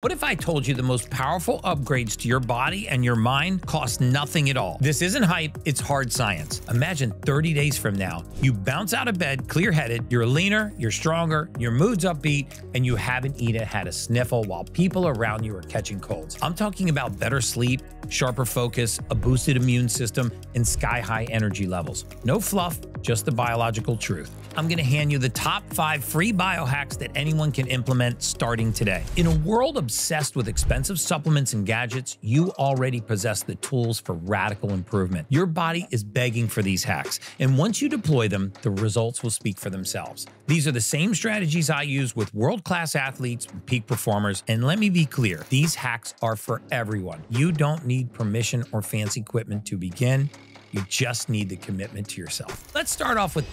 What if I told you the most powerful upgrades to your body and your mind cost nothing at all? This isn't hype, it's hard science. Imagine 30 days from now, you bounce out of bed clear headed, you're leaner, you're stronger, your mood's upbeat, and you haven't even had a sniffle while people around you are catching colds. I'm talking about better sleep, sharper focus, a boosted immune system, and sky high energy levels. No fluff, just the biological truth. I'm to hand you the top five free biohacks that anyone can implement starting today. In a world obsessed with expensive supplements and gadgets, you already possess the tools for radical improvement. Your body is begging for these hacks, and once you deploy them, the results will speak for themselves. These are the same strategies I use with world class athletes and peak performers, and let me be clear these hacks are for everyone. You don't need permission or fancy equipment to begin. You just need the commitment to yourself. Let's start off with